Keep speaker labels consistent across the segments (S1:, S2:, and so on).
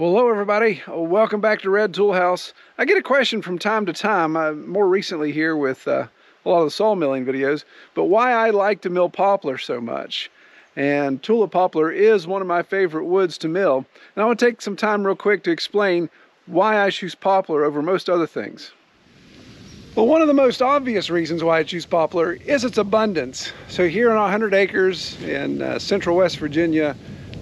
S1: Well, hello everybody. Welcome back to Red Tool House. I get a question from time to time, uh, more recently here with uh, a lot of the saw milling videos, but why I like to mill poplar so much. And tulip poplar is one of my favorite woods to mill. And I want to take some time real quick to explain why I choose poplar over most other things. Well, one of the most obvious reasons why I choose poplar is its abundance. So here on 100 acres in uh, central West Virginia,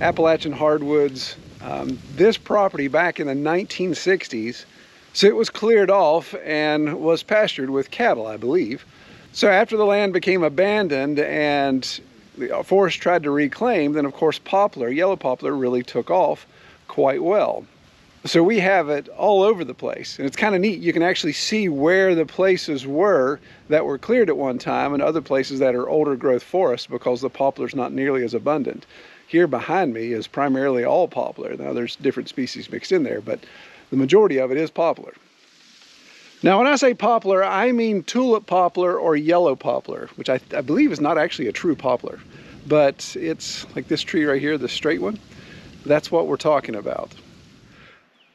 S1: Appalachian hardwoods, um, this property back in the 1960s, so it was cleared off and was pastured with cattle, I believe. So after the land became abandoned and the forest tried to reclaim, then of course poplar, yellow poplar really took off quite well. So we have it all over the place. And it's kind of neat. You can actually see where the places were that were cleared at one time and other places that are older growth forests because the poplar's not nearly as abundant. Here behind me is primarily all poplar. Now there's different species mixed in there, but the majority of it is poplar. Now when I say poplar, I mean tulip poplar or yellow poplar, which I, I believe is not actually a true poplar, but it's like this tree right here, the straight one. That's what we're talking about.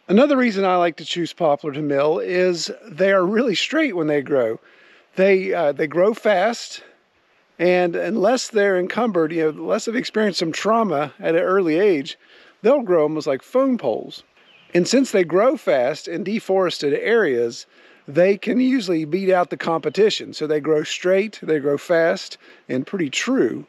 S1: Another reason I like to choose poplar to mill is they are really straight when they grow. They, uh, they grow fast, and unless they're encumbered, you know, unless they've experienced some trauma at an early age, they'll grow almost like phone poles. And since they grow fast in deforested areas, they can usually beat out the competition. So they grow straight, they grow fast, and pretty true.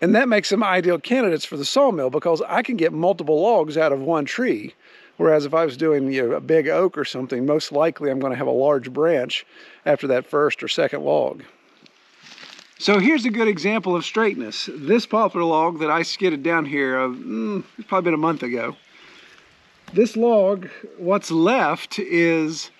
S1: And that makes them ideal candidates for the sawmill because I can get multiple logs out of one tree. Whereas if I was doing you know, a big oak or something, most likely I'm going to have a large branch after that first or second log. So here's a good example of straightness. This poplar log that I skidded down here, uh, mm, it's probably been a month ago. This log, what's left is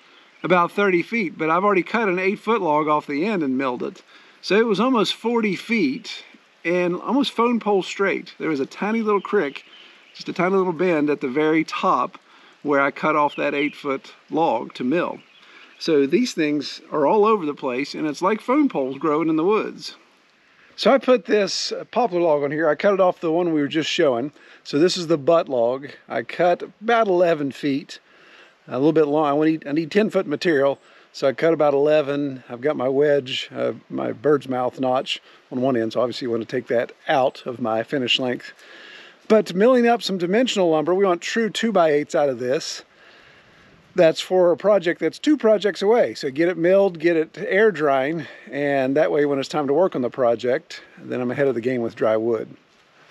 S1: about 30 feet, but I've already cut an eight foot log off the end and milled it. So it was almost 40 feet and almost phone pole straight. There was a tiny little crick, just a tiny little bend at the very top where I cut off that eight foot log to mill. So these things are all over the place and it's like phone poles growing in the woods. So I put this poplar log on here. I cut it off the one we were just showing. So this is the butt log. I cut about 11 feet, a little bit long. I need, I need 10 foot material. So I cut about 11. I've got my wedge, uh, my bird's mouth notch on one end. So obviously you want to take that out of my finished length. But milling up some dimensional lumber, we want true 2 by 8s out of this that's for a project that's two projects away. So get it milled, get it air drying, and that way when it's time to work on the project, then I'm ahead of the game with dry wood.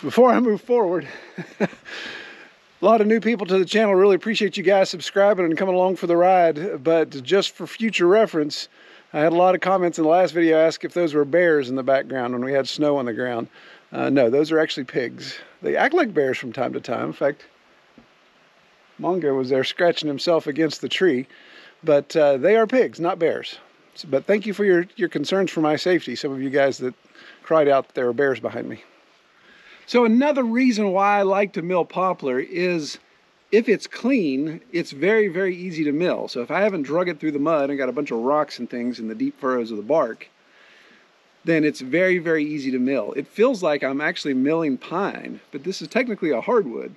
S1: Before I move forward, a lot of new people to the channel. Really appreciate you guys subscribing and coming along for the ride. But just for future reference, I had a lot of comments in the last video ask if those were bears in the background when we had snow on the ground. Uh, no, those are actually pigs. They act like bears from time to time. In fact, Mongo was there scratching himself against the tree. But uh, they are pigs, not bears. So, but thank you for your, your concerns for my safety, some of you guys that cried out that there were bears behind me. So another reason why I like to mill poplar is if it's clean, it's very, very easy to mill. So if I haven't drug it through the mud and got a bunch of rocks and things in the deep furrows of the bark, then it's very, very easy to mill. It feels like I'm actually milling pine, but this is technically a hardwood.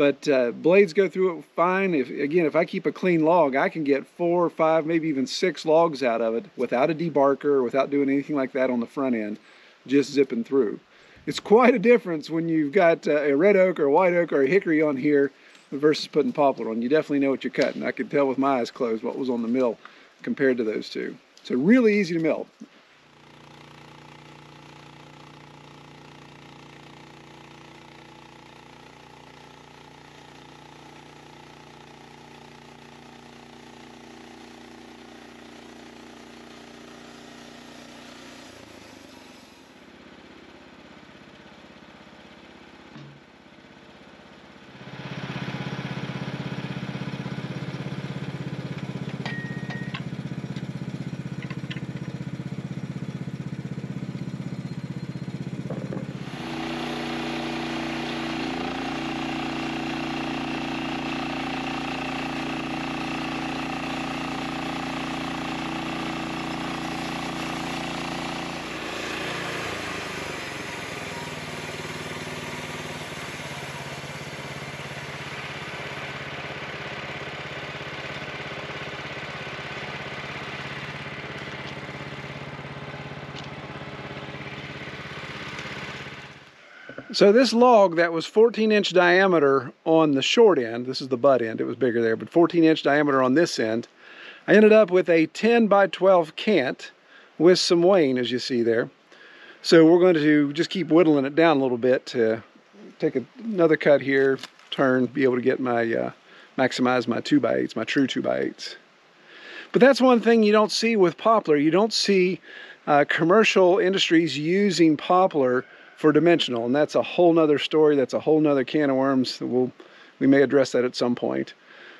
S1: But uh, blades go through it fine. If Again, if I keep a clean log, I can get four or five, maybe even six logs out of it without a debarker, without doing anything like that on the front end, just zipping through. It's quite a difference when you've got uh, a red oak or a white oak or a hickory on here versus putting poplar on. You definitely know what you're cutting. I could tell with my eyes closed what was on the mill compared to those two. So really easy to mill. So this log that was 14 inch diameter on the short end, this is the butt end, it was bigger there, but 14 inch diameter on this end, I ended up with a 10 by 12 cant with some wane as you see there. So we're going to just keep whittling it down a little bit to take a, another cut here, turn, be able to get my, uh, maximize my 2 by 8s my true 2 by 8s But that's one thing you don't see with poplar. You don't see uh, commercial industries using poplar for dimensional, and that's a whole nother story. That's a whole nother can of worms. We'll, we may address that at some point.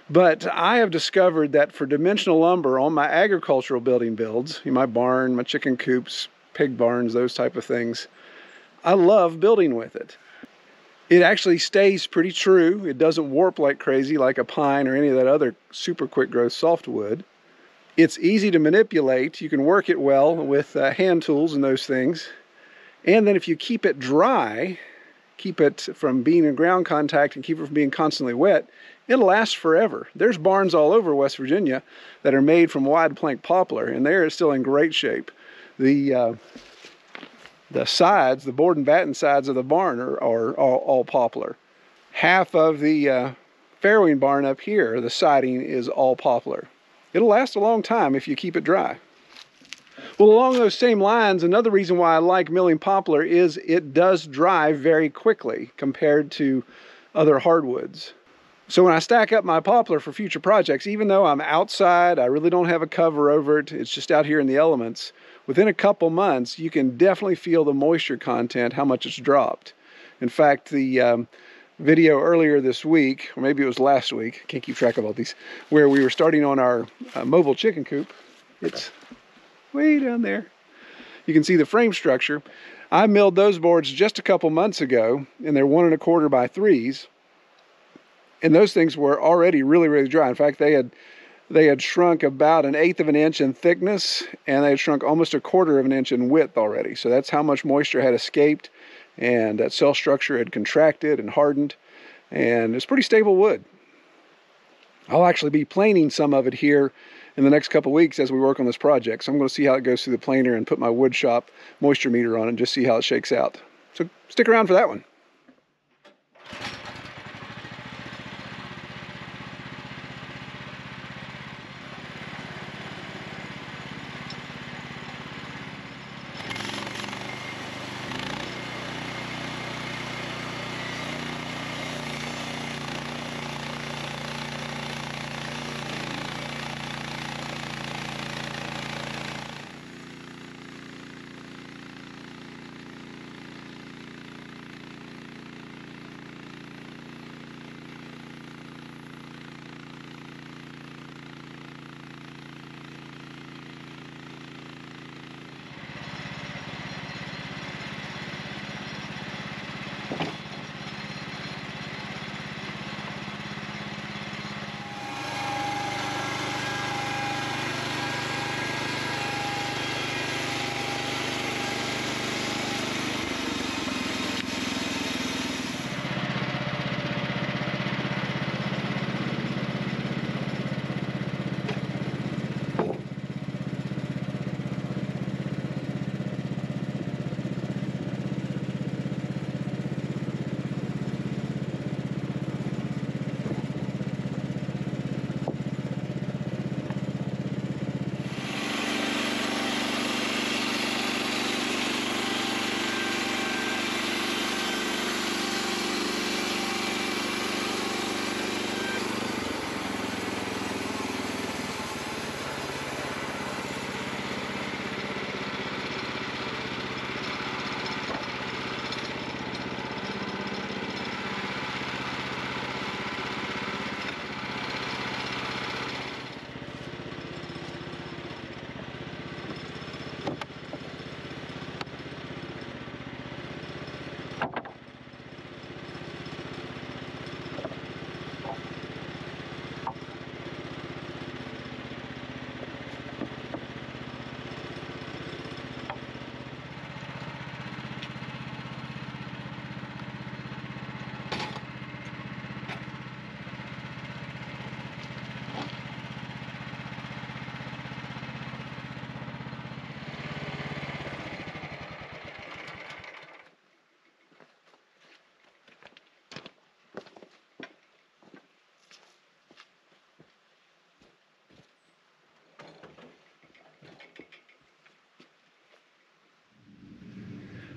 S1: But I have discovered that for dimensional lumber on my agricultural building builds, my barn, my chicken coops, pig barns, those type of things, I love building with it. It actually stays pretty true. It doesn't warp like crazy like a pine or any of that other super quick growth softwood. It's easy to manipulate. You can work it well with uh, hand tools and those things. And then if you keep it dry, keep it from being in ground contact and keep it from being constantly wet, it'll last forever. There's barns all over West Virginia that are made from wide plank poplar, and they're still in great shape. The uh, the sides, the board and batten sides of the barn are, are all, all poplar. Half of the uh, farrowing barn up here, the siding is all poplar. It'll last a long time if you keep it dry. Well, along those same lines, another reason why I like milling poplar is it does dry very quickly compared to other hardwoods. So when I stack up my poplar for future projects, even though I'm outside, I really don't have a cover over it, it's just out here in the elements, within a couple months, you can definitely feel the moisture content, how much it's dropped. In fact, the um, video earlier this week, or maybe it was last week, can't keep track of all these, where we were starting on our uh, mobile chicken coop. It's way down there. You can see the frame structure. I milled those boards just a couple months ago, and they're one and a quarter by threes. And those things were already really, really dry. In fact, they had they had shrunk about an eighth of an inch in thickness, and they had shrunk almost a quarter of an inch in width already. So that's how much moisture had escaped, and that cell structure had contracted and hardened, and it's pretty stable wood. I'll actually be planing some of it here in the next couple weeks as we work on this project. So I'm going to see how it goes through the planer and put my wood shop moisture meter on and just see how it shakes out. So stick around for that one.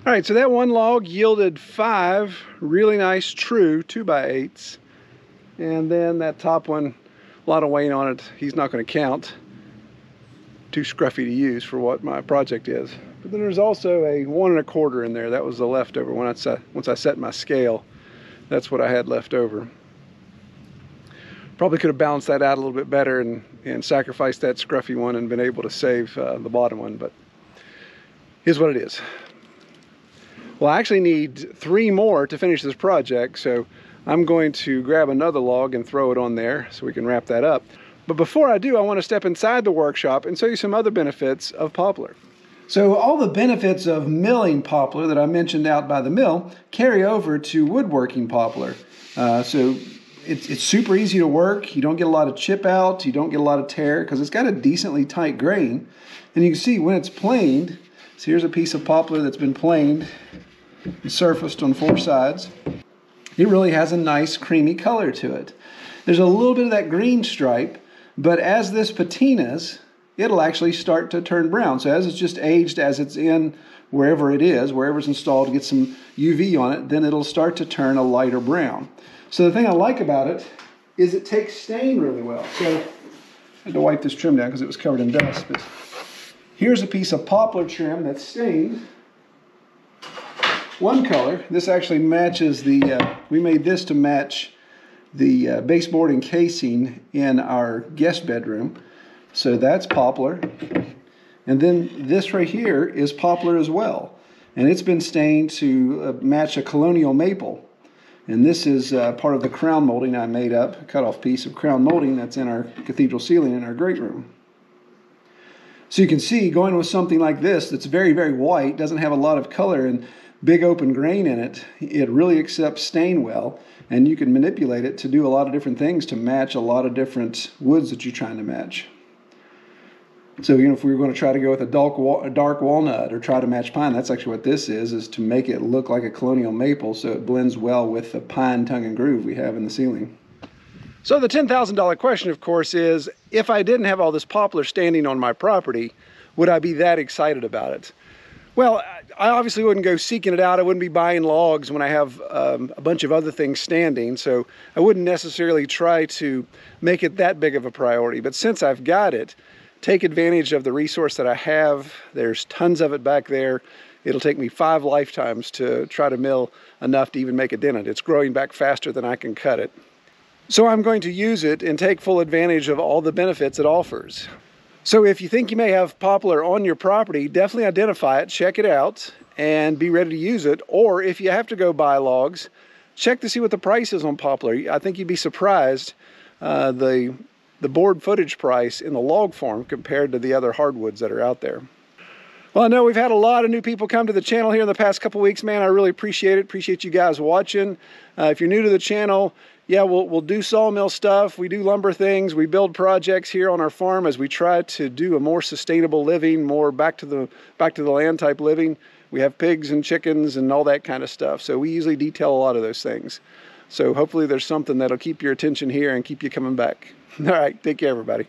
S1: All right, so that one log yielded five really nice true two by eights. And then that top one, a lot of weight on it, he's not gonna count. Too scruffy to use for what my project is. But then there's also a one and a quarter in there. That was the leftover. When I set, once I set my scale, that's what I had left over. Probably could have balanced that out a little bit better and, and sacrificed that scruffy one and been able to save uh, the bottom one, but here's what it is. Well, I actually need three more to finish this project, so I'm going to grab another log and throw it on there so we can wrap that up. But before I do, I want to step inside the workshop and show you some other benefits of poplar. So all the benefits of milling poplar that I mentioned out by the mill carry over to woodworking poplar. Uh, so it's, it's super easy to work. You don't get a lot of chip out. You don't get a lot of tear because it's got a decently tight grain. And you can see when it's planed, so here's a piece of poplar that's been planed surfaced on four sides. It really has a nice creamy color to it. There's a little bit of that green stripe, but as this patinas, it'll actually start to turn brown. So as it's just aged, as it's in wherever it is, wherever it's installed, get some UV on it, then it'll start to turn a lighter brown. So the thing I like about it is it takes stain really well. So I had to wipe this trim down because it was covered in dust. But here's a piece of poplar trim that's stained one color. This actually matches the, uh, we made this to match the uh, baseboard and casing in our guest bedroom. So that's poplar. And then this right here is poplar as well. And it's been stained to uh, match a colonial maple. And this is uh, part of the crown molding I made up, a cut off piece of crown molding that's in our cathedral ceiling in our great room. So you can see going with something like this that's very, very white, doesn't have a lot of color, and big open grain in it, it really accepts stain well, and you can manipulate it to do a lot of different things to match a lot of different woods that you're trying to match. So, you know, if we were going to try to go with a dark, a dark walnut or try to match pine, that's actually what this is, is to make it look like a colonial maple so it blends well with the pine tongue and groove we have in the ceiling. So the $10,000 question, of course, is if I didn't have all this poplar standing on my property, would I be that excited about it? Well, I obviously wouldn't go seeking it out. I wouldn't be buying logs when I have um, a bunch of other things standing. So I wouldn't necessarily try to make it that big of a priority. But since I've got it, take advantage of the resource that I have. There's tons of it back there. It'll take me five lifetimes to try to mill enough to even make a dent. It's growing back faster than I can cut it. So I'm going to use it and take full advantage of all the benefits it offers. So if you think you may have poplar on your property, definitely identify it, check it out, and be ready to use it. Or if you have to go buy logs, check to see what the price is on poplar. I think you'd be surprised uh, the, the board footage price in the log form compared to the other hardwoods that are out there. Well, I know we've had a lot of new people come to the channel here in the past couple weeks, man. I really appreciate it. Appreciate you guys watching. Uh, if you're new to the channel, yeah, we'll, we'll do sawmill stuff. We do lumber things. We build projects here on our farm as we try to do a more sustainable living, more back to the back to the land type living. We have pigs and chickens and all that kind of stuff. So we usually detail a lot of those things. So hopefully there's something that'll keep your attention here and keep you coming back. All right, take care, everybody.